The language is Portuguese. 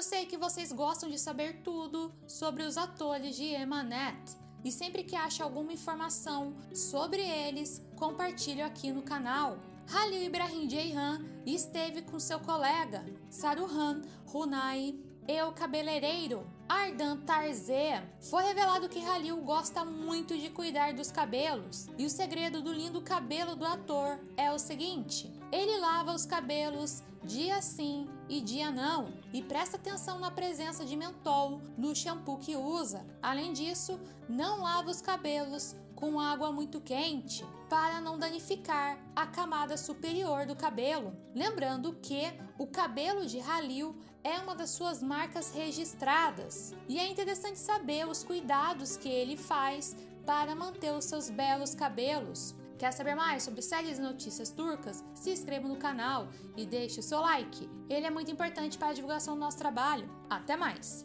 Eu sei que vocês gostam de saber tudo sobre os atores de Emanet e sempre que acha alguma informação sobre eles, compartilho aqui no canal. Halil Ibrahim Jayhan esteve com seu colega Saruhan Hunai e o cabeleireiro Ardan Tarzé. Foi revelado que Halil gosta muito de cuidar dos cabelos e o segredo do lindo cabelo do ator é o seguinte: ele lava os cabelos dia sim e dia não e presta atenção na presença de mentol no shampoo que usa. Além disso, não lava os cabelos com água muito quente para não danificar a camada superior do cabelo. Lembrando que o cabelo de Halil é uma das suas marcas registradas e é interessante saber os cuidados que ele faz para manter os seus belos cabelos. Quer saber mais sobre séries e notícias turcas? Se inscreva no canal e deixe o seu like. Ele é muito importante para a divulgação do nosso trabalho. Até mais!